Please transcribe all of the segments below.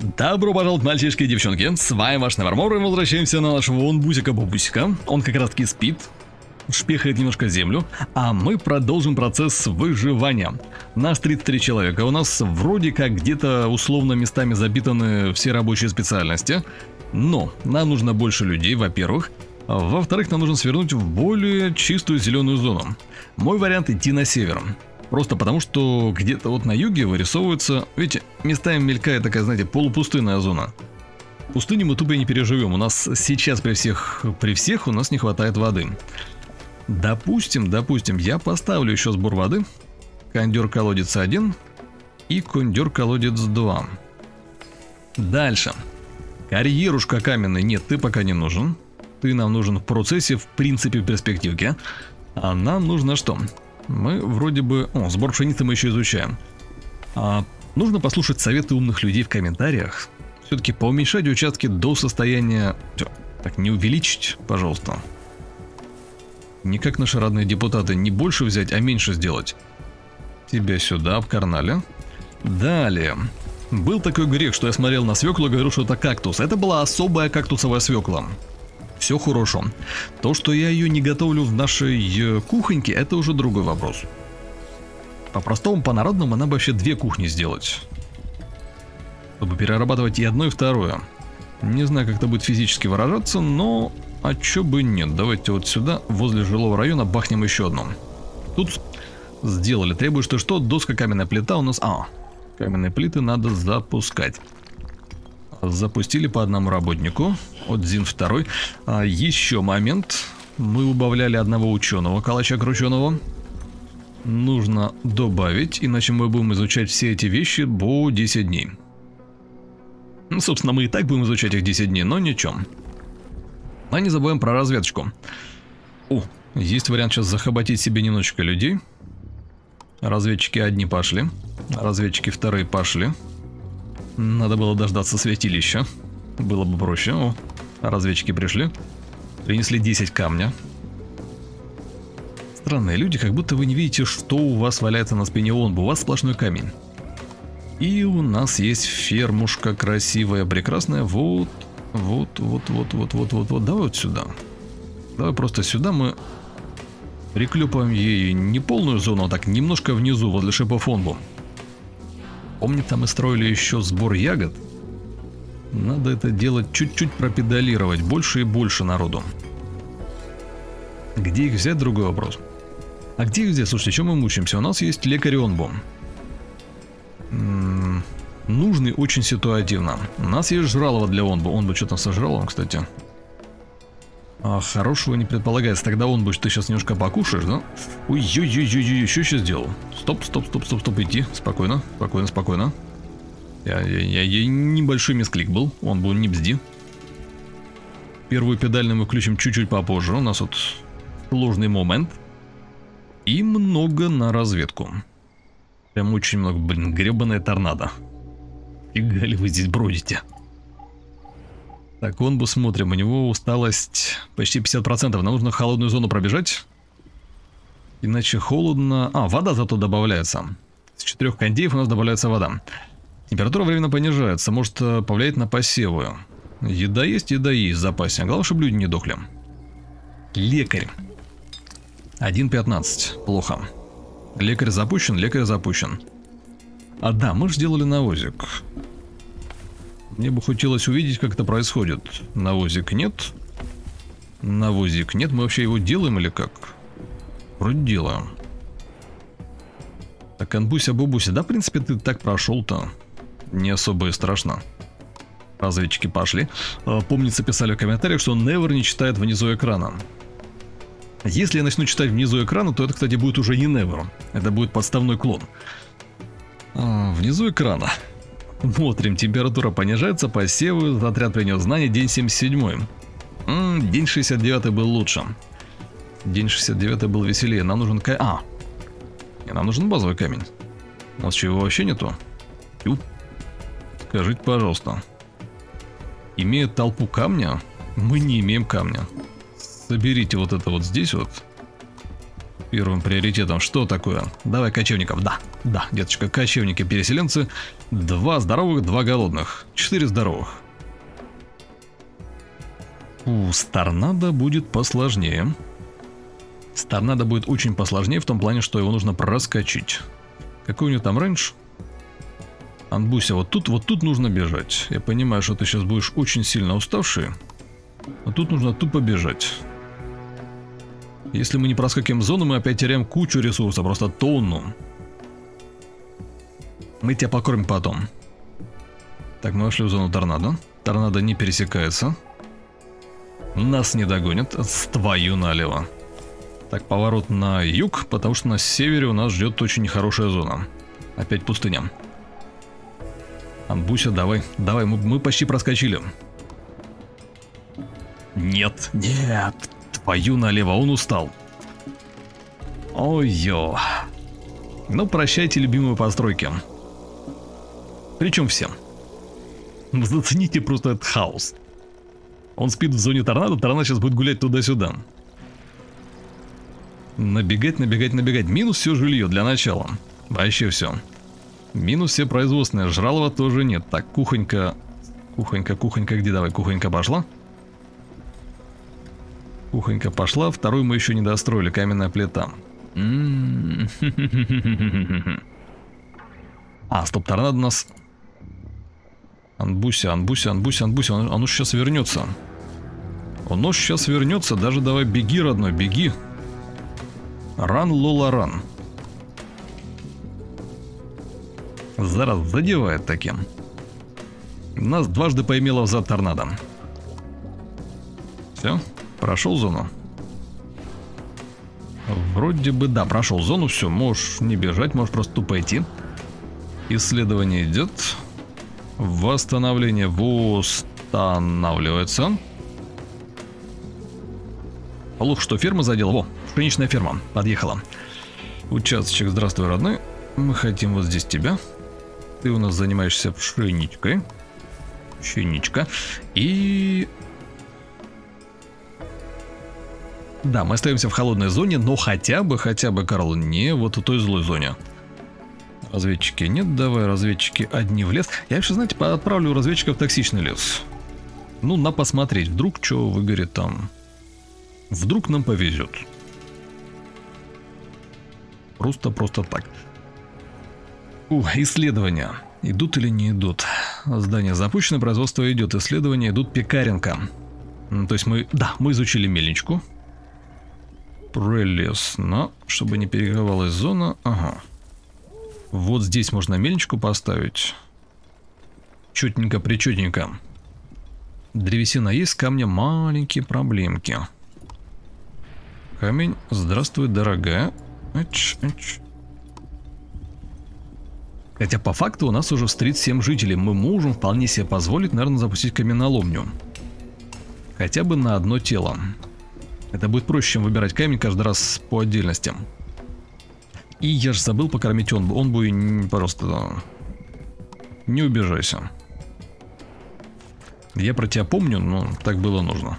Добро пожаловать, мальчишки и девчонки. С вами ваш Невермор, и возвращаемся на нашего онбусика-бабусика. Он как раз таки спит, шпихает немножко землю, а мы продолжим процесс выживания. Нас 33 человека, у нас вроде как где-то условно местами запитаны все рабочие специальности, но нам нужно больше людей, во-первых, во-вторых, нам нужно свернуть в более чистую зеленую зону. Мой вариант идти на север. Просто потому, что где-то вот на юге вырисовывается... Видите, местами мелькает такая, знаете, полупустынная зона. Пустыню мы тупо не переживем. У нас сейчас при всех, при всех у нас не хватает воды. Допустим, допустим, я поставлю еще сбор воды. Кондер колодец 1 и кондер колодец 2. Дальше. Карьерушка каменный. Нет, ты пока не нужен. Ты нам нужен в процессе, в принципе, в перспективке. А нам нужно что? Мы вроде бы... О, сбор пшеницы мы еще изучаем. А, нужно послушать советы умных людей в комментариях. Все-таки поуменьшать участки до состояния... Так, не увеличить, пожалуйста. Не как наши родные депутаты, не больше взять, а меньше сделать. Тебя сюда, обкарнали. Далее. Был такой грех, что я смотрел на свеклу и говорил, что это кактус. Это была особая кактусовая свекла все хорошо. То, что я ее не готовлю в нашей э, кухоньке, это уже другой вопрос. По-простому, по-народному, она бы вообще две кухни сделать. Чтобы перерабатывать и одно, и второе. Не знаю, как это будет физически выражаться, но... А чё бы нет, давайте вот сюда, возле жилого района, бахнем еще одну. Тут сделали. Требуешь ты что? Доска, каменная плита у нас... А, каменные плиты надо запускать. Запустили по одному работнику. Вот Зин второй. А еще момент. Мы убавляли одного ученого, калача крученого. Нужно добавить, иначе мы будем изучать все эти вещи по 10 дней. Ну, собственно, мы и так будем изучать их 10 дней, но ничем. А не забываем про разведочку. О, есть вариант сейчас захоботить себе немножечко людей. Разведчики одни пошли, разведчики вторые пошли. Надо было дождаться святилища. Было бы проще. О, разведчики пришли. Принесли 10 камня. Странные люди, как будто вы не видите, что у вас валяется на спине онбу. У вас сплошной камень. И у нас есть фермушка красивая, прекрасная. Вот, вот, вот, вот, вот, вот, вот, вот. Давай вот сюда. Давай просто сюда мы приклепаем ей не полную зону, а так немножко внизу, возле шипов онбу. Помню, там мы строили еще сбор ягод. Надо это делать чуть-чуть пропедалировать, больше и больше народу. Где их взять, другой вопрос. А где их взять? Слушайте, чем мы мучаемся? У нас есть лекарь Онбом. Нужный очень ситуативно. У нас есть жралово для Онбу. Он бы что-то сожрал, кстати. А, хорошего не предполагается. Тогда он будет, ты сейчас немножко покушаешь, да? Ой-ой-ой-ой, что сейчас сделал? Стоп, стоп, стоп, стоп, стоп, иди. Спокойно, спокойно, спокойно. Я, я, я, я небольшой мисклик был, он был не бзди. Первую педальную мы включим чуть-чуть попозже. У нас вот сложный момент. И много на разведку. Прям очень много, блин, гребаная торнадо. Фига ли вы здесь бродите? Так, он бы смотрим, у него усталость почти 50%. Нам нужно холодную зону пробежать. Иначе холодно... А, вода зато добавляется. С четырех кондеев у нас добавляется вода. Температура временно понижается, может э, повлиять на посевы. Еда есть, еда есть в запасе. Главное, чтобы люди не дохли. Лекарь. 1.15. Плохо. Лекарь запущен, лекарь запущен. А да, мы же сделали навозик. Мне бы хотелось увидеть, как это происходит. Навозик нет. Навозик нет. Мы вообще его делаем или как? Вроде делаем. Так, Анбуся, Бубуся. Да, в принципе, ты так прошел-то. Не особо и страшно. Разведчики пошли. А, помнится, писали в комментариях, что Never не читает внизу экрана. Если я начну читать внизу экрана, то это, кстати, будет уже не Never. Это будет подставной клон. А, внизу экрана. Смотрим, температура понижается, посевы, отряд принес знания, день 77. М день 69 был лучше. День 69 был веселее, нам нужен ка... А, и нам нужен базовый камень. У нас чего вообще нету? Ю. Скажите, пожалуйста. Имея толпу камня, мы не имеем камня. Соберите вот это вот здесь вот. Первым приоритетом. Что такое? Давай кочевников. Да, да, деточка, кочевники-переселенцы. Два здоровых, два голодных. Четыре здоровых. У, с будет посложнее. С будет очень посложнее в том плане, что его нужно проскочить. Какой у него там рейндж? Анбуся, вот тут, вот тут нужно бежать. Я понимаю, что ты сейчас будешь очень сильно уставший. Но тут нужно тупо бежать. Если мы не проскакиваем зону, мы опять теряем кучу ресурсов, просто тонну. Мы тебя покормим потом. Так, мы вошли в зону торнадо. Торнадо не пересекается. Нас не догонят. С твою налево. Так, поворот на юг, потому что на севере у нас ждет очень нехорошая зона. Опять пустыня. Анбуся, давай, давай, мы, мы почти проскочили. Нет, нет, твою налево, он устал. Ой-ё. Ну, прощайте, любимые постройки. Причем всем. Зацените просто этот хаос. Он спит в зоне торнадо, торнадо сейчас будет гулять туда-сюда. Набегать, набегать, набегать. Минус все жилье для начала. Вообще все. Минус все производственные. Жралова тоже нет. Так, кухонька... Кухонька, кухонька, где давай? Кухонька пошла. Кухонька пошла. Вторую мы еще не достроили. Каменная плита. А, стоп, торнадо нас... Анбуся, Анбуся, Анбуся, Анбуся. Он, он сейчас вернется. Он сейчас вернется. Даже давай беги, родной, беги. Ран, Лола, ран. Зараз задевает таким. Нас дважды поимело за торнадо. Все, прошел зону. Вроде бы да, прошел зону, все, можешь не бежать, можешь просто тупо идти. Исследование идет. Восстановление восстанавливается. Плохо, что ферма задела. Во, пшеничная ферма подъехала. Участочек, здравствуй, родной. Мы хотим вот здесь тебя. Ты у нас занимаешься пшеничкой. Пшеничка. И... Да, мы остаемся в холодной зоне, но хотя бы, хотя бы, Карл, не вот в той злой зоне. Разведчики нет, давай разведчики одни в лес. Я вообще, знаете, отправлю разведчиков в токсичный лес. Ну, на посмотреть, вдруг что выгорит там. Вдруг нам повезет. Просто-просто так. У, исследования. Идут или не идут? Здание запущено, производство идет. Исследования идут Пекаренко. То есть мы... Да, мы изучили мельничку. Прелестно. Чтобы не перегревалась зона. Ага. Вот здесь можно мельничку поставить. Четненько, причетненько. Древесина есть, камня маленькие проблемки. Камень, здравствуй, дорогая. Эч, эч. Хотя по факту у нас уже в стрит 7 жителей, мы можем вполне себе позволить, наверное, запустить каменоломню. Хотя бы на одно тело. Это будет проще, чем выбирать камень каждый раз по отдельности. И я же забыл покормить он. Он будет просто... Не убежайся. Я про тебя помню, но так было нужно.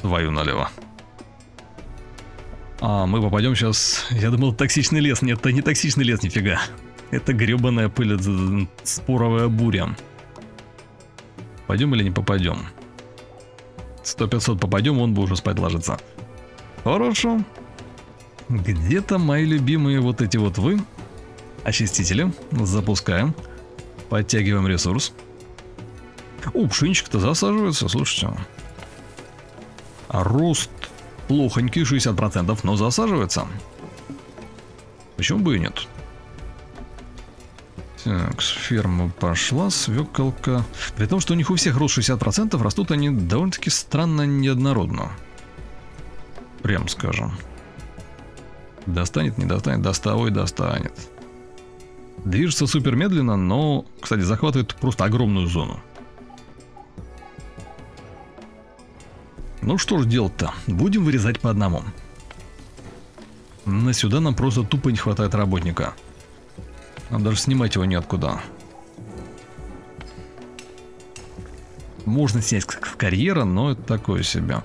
Твою налево. А, мы попадем сейчас... Я думал, токсичный лес. Нет, это не токсичный лес, нифига. Это гребаная пыль, споровая буря. Пойдем или не попадем? 100-500 попадем, он бы уже спать ложится. Хорошо. Где-то мои любимые вот эти вот вы. Очистители. Запускаем. Подтягиваем ресурс. О, пшеничка-то засаживается, слушайте. Рост плохонький, 60%, но засаживается. Почему бы и нет? Так, ферма пошла, свеколка. При том, что у них у всех рост 60%, растут они довольно-таки странно неоднородно. Прям скажем. Достанет, не достанет, доставой достанет. Движется супер медленно, но, кстати, захватывает просто огромную зону. Ну что ж делать-то? Будем вырезать по одному. На сюда нам просто тупо не хватает работника. Нам даже снимать его неоткуда. Можно снять в карьера, но это такое себе.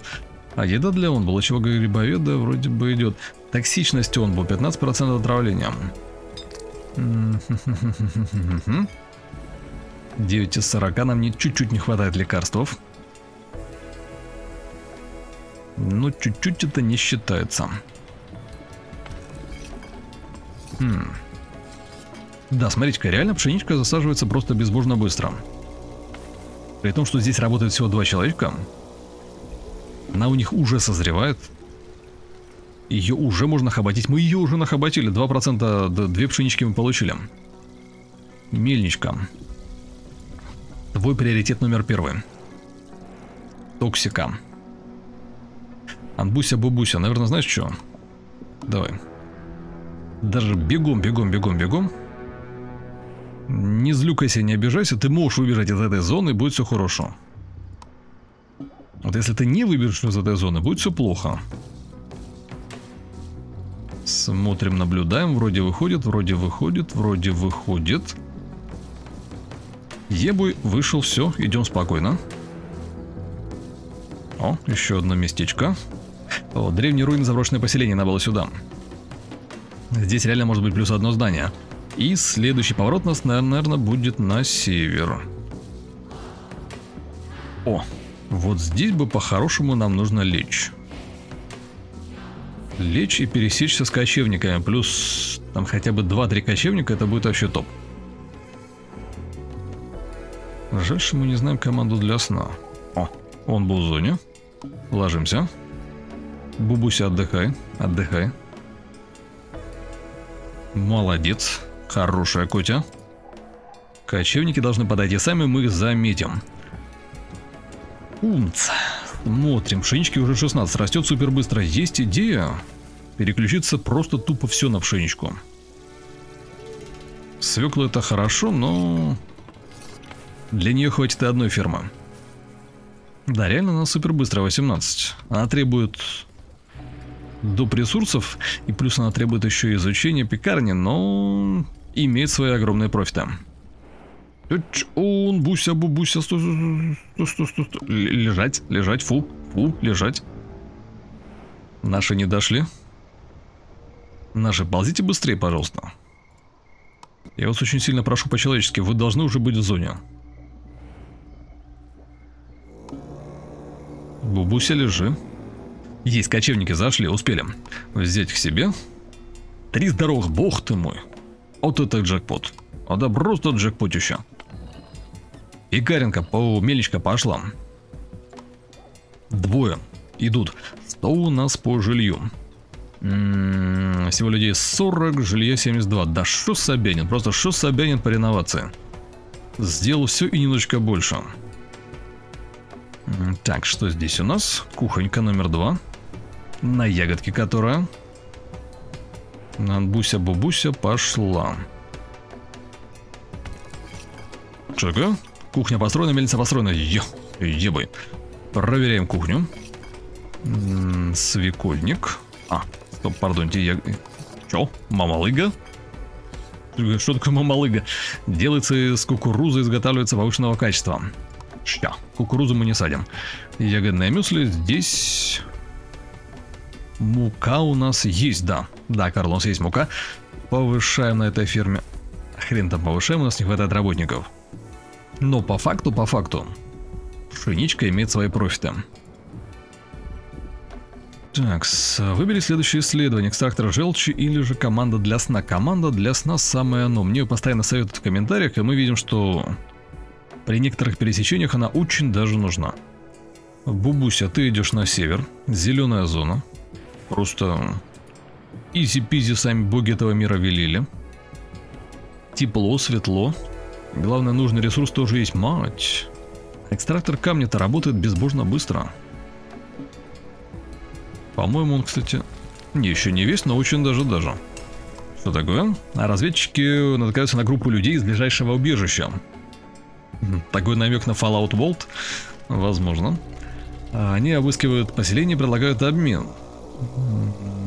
А еда для он, было чего грибоведа вроде бы идет. Токсичность он был 15% отравления. 9 из 40 нам не чуть-чуть не хватает лекарств. Ну, чуть-чуть это не считается. Хм. Да, смотрите-ка, реально пшеничка засаживается просто безбожно быстро. При том, что здесь работает всего два человека, она у них уже созревает. Ее уже можно хоботить. Мы ее уже нахоботили. 2%, две пшенички мы получили. Мельничка. Твой приоритет номер первый. Токсика. Анбуся Бубуся, наверное, знаешь что? Давай. Даже бегом, бегом, бегом, бегом. Не злюкайся, не обижайся, ты можешь выбежать из этой зоны, и будет все хорошо. Вот если ты не выбежишь из этой зоны, будет все плохо. Смотрим, наблюдаем, вроде выходит, вроде выходит, вроде выходит. Ебуй вышел, все, идем спокойно. О, еще одно местечко. О, древние руины заброшенное поселение надо было сюда. Здесь реально может быть плюс одно здание. И следующий поворот нас, наверное, будет на север. О, вот здесь бы по-хорошему нам нужно лечь. Лечь и пересечься с кочевниками. Плюс там хотя бы 2-3 кочевника, это будет вообще топ. Жаль, что мы не знаем команду для сна. О, он был в зоне. Ложимся. Бубуся, отдыхай, отдыхай. Молодец. Хорошая котя. Кочевники должны подойти сами, мы их заметим. Умц. Смотрим, пшенички уже 16, растет супер быстро. Есть идея переключиться просто тупо все на пшеничку. Свекла это хорошо, но для нее хватит и одной фермы. Да, реально она супер быстро 18. Она требует доп. ресурсов, и плюс она требует еще изучения пекарни, но имеет свои огромные профиты. Он, буся, бубуся, сто, сто, сто, сто, сто. Лежать, лежать, фу, фу, лежать. Наши не дошли. Наши, ползите быстрее, пожалуйста. Я вас очень сильно прошу по-человечески, вы должны уже быть в зоне. Бубуся, лежи. Есть, кочевники зашли, успели. Взять к себе. Три здоровых, бог ты мой. Вот это джекпот. А да просто джекпот еще. И Каренко, по мельничка пошла. Двое идут. Что у нас по жилью? М м-м, -м, всего людей 40, жилье 72. Да что Собянин, просто что Собянин по реновации. Сделал все и немножечко больше. Так, что здесь у нас? Кухонька номер два. На ягодке которая. Буся-бубуся пошла. Чего? Кухня построена, мельница построена. Е, ебай. Проверяем кухню. свекольник. А, стоп, пардоньте, я... Чё? Мамалыга? Что такое мамалыга? Делается из кукурузы, изготавливается повышенного качества. Ща, кукурузу мы не садим. Ягодное мюсли здесь... Мука у нас есть, да. Да, Карл, у нас есть мука. Повышаем на этой ферме. Хрен там повышаем, у нас не хватает работников. Но по факту, по факту, пшеничка имеет свои профиты. Так, выбери следующее исследование. Экстрактор желчи или же команда для сна. Команда для сна самое оно. Мне постоянно советуют в комментариях, и мы видим, что при некоторых пересечениях она очень даже нужна. Бубуся, ты идешь на север. Зеленая зона. Просто изи-пизи сами боги этого мира велели. Тепло, светло. Главное, нужный ресурс тоже есть. Мать. Экстрактор камня-то работает безбожно быстро. По-моему, он, кстати... Не, еще не весь, но очень даже-даже. Что такое? А разведчики натыкаются на группу людей из ближайшего убежища. Такой намек на Fallout Vault? Возможно. Они обыскивают поселение и предлагают обмен.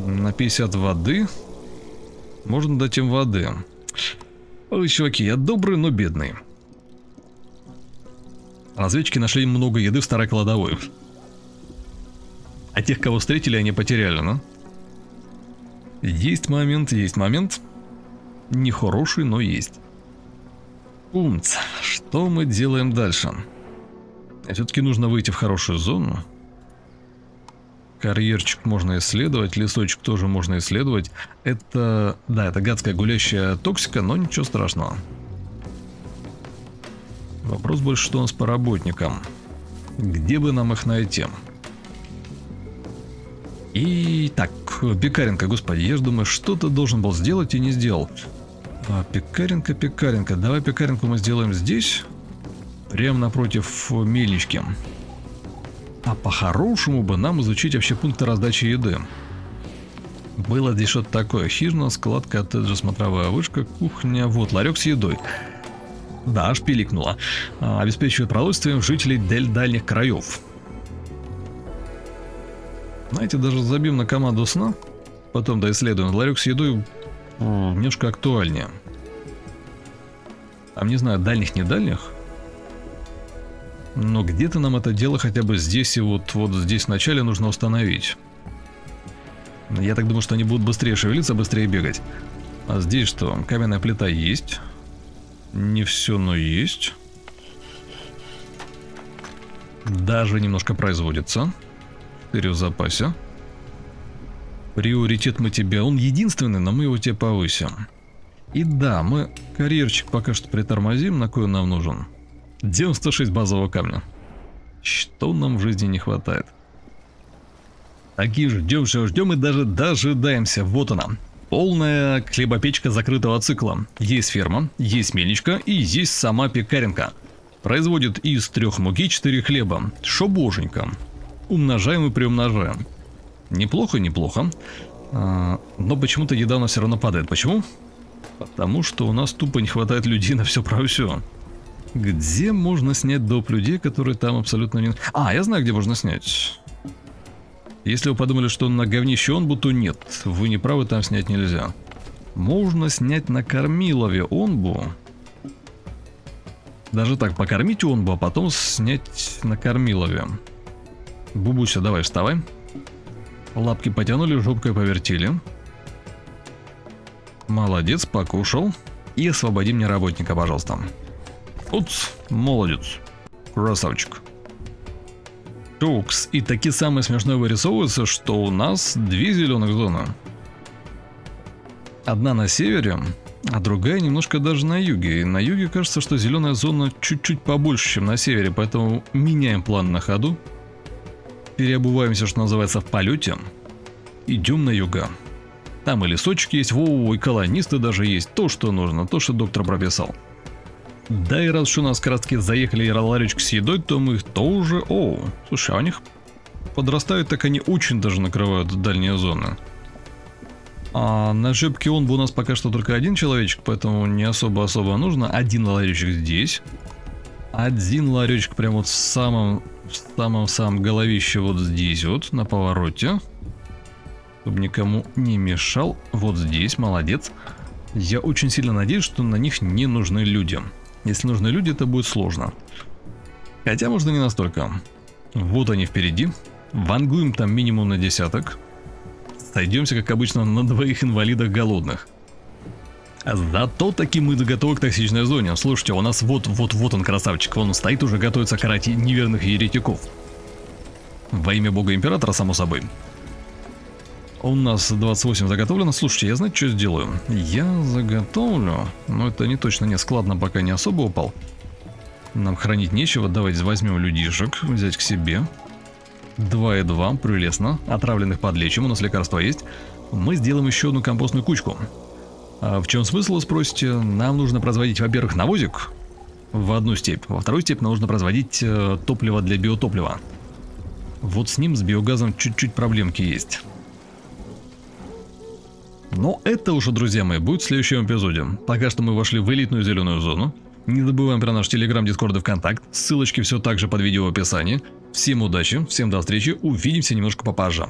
На 50 воды. Можно дать им воды. Ой, чуваки, я добрый, но бедный. Разведчики нашли много еды в старой кладовой. А тех, кого встретили, они потеряли, ну? Есть момент, есть момент. Нехороший, но есть. Умц, что мы делаем дальше? Все-таки нужно выйти в хорошую зону. Карьерчик можно исследовать, лесочек тоже можно исследовать. Это, да, это гадская гулящая токсика, но ничего страшного. Вопрос больше, что у нас по работникам. Где бы нам их найти? И так, Пекаренко, господи, я же думаю, что-то должен был сделать и не сделал. А, Пекаренко, Пекаренко, давай Пекаренко мы сделаем здесь, прямо напротив мельнички. А по-хорошему бы нам изучить вообще пункты раздачи еды. Было здесь что-то такое. Хижина, склад, коттеджа, смотровая вышка, кухня. Вот, ларек с едой. Да, аж пиликнуло. А, обеспечивает продовольствием жителей дель дальних краев. Знаете, даже забим на команду сна, потом доисследуем ларек с едой немножко актуальнее. А не знаю, дальних, не дальних, но где-то нам это дело хотя бы здесь и вот, вот здесь в начале нужно установить. Я так думаю, что они будут быстрее шевелиться, быстрее бегать. А здесь что? Каменная плита есть. Не все, но есть. Даже немножко производится. 4 в запасе. Приоритет мы тебе, он единственный, но мы его тебе повысим. И да, мы карьерчик пока что притормозим, на кой он нам нужен. 96 базового камня. Что нам в жизни не хватает? Такие ждем, что ждем и даже дожидаемся. Вот она. Полная хлебопечка закрытого цикла. Есть ферма, есть мельничка и есть сама пекаренка. Производит из трех муки четыре хлеба. Шо боженька. Умножаем и приумножаем. Неплохо, неплохо. А, но почему-то еда у нас все равно падает. Почему? Потому что у нас тупо не хватает людей на все про все. Где можно снять доп людей, которые там абсолютно не... А, я знаю, где можно снять. Если вы подумали, что на говнище онбу, то нет. Вы не правы, там снять нельзя. Можно снять на кормилове онбу. Даже так, покормить онбу, а потом снять на кормилове. Бубуся, давай, вставай. Лапки потянули, жопкой повертили. Молодец, покушал. И освободи мне работника, пожалуйста. Уц, молодец. Красавчик. Тукс, и таки самое смешное вырисовывается, что у нас две зеленых зоны. Одна на севере, а другая немножко даже на юге. И на юге кажется, что зеленая зона чуть-чуть побольше, чем на севере, поэтому меняем план на ходу. Переобуваемся, что называется, в полете. Идем на юга. Там и лесочки есть, воу, и колонисты даже есть. То, что нужно, то, что доктор прописал. Да и раз что у нас как раз таки заехали ларечки с едой, то мы их тоже... О, слушай, а у них подрастают, так они очень даже накрывают дальние зоны. А на жепке он бы у нас пока что только один человечек, поэтому не особо-особо нужно. Один ларечек здесь. Один ларечек прямо вот в самом, в самом-самом головище вот здесь вот, на повороте. Чтобы никому не мешал. Вот здесь, молодец. Я очень сильно надеюсь, что на них не нужны люди. Если нужны люди, это будет сложно. Хотя можно не настолько. Вот они впереди. Вангуем там минимум на десяток. Сойдемся, как обычно, на двоих инвалидах голодных. Зато таки мы готовы к токсичной зоне. Слушайте, у нас вот-вот-вот он красавчик. Он стоит уже готовится карать неверных еретиков. Во имя бога императора, само собой. У нас 28 заготовлено. Слушайте, я знаете, что сделаю? Я заготовлю, но это не точно, не складно пока не особо упал. Нам хранить нечего, давайте возьмем людишек, взять к себе. 2 и 2, прелестно. Отравленных подлечим, у нас лекарства есть. Мы сделаем еще одну компостную кучку. А в чем смысл, спросите? Нам нужно производить, во-первых, навозик в одну степь. Во вторую степь нам нужно производить э, топливо для биотоплива. Вот с ним, с биогазом, чуть-чуть проблемки есть. Но это уже, друзья мои, будет в следующем эпизоде. Пока что мы вошли в элитную зеленую зону. Не забываем про наш телеграм, дискорд и вконтакт. Ссылочки все так же под видео в описании. Всем удачи, всем до встречи, увидимся немножко попозже.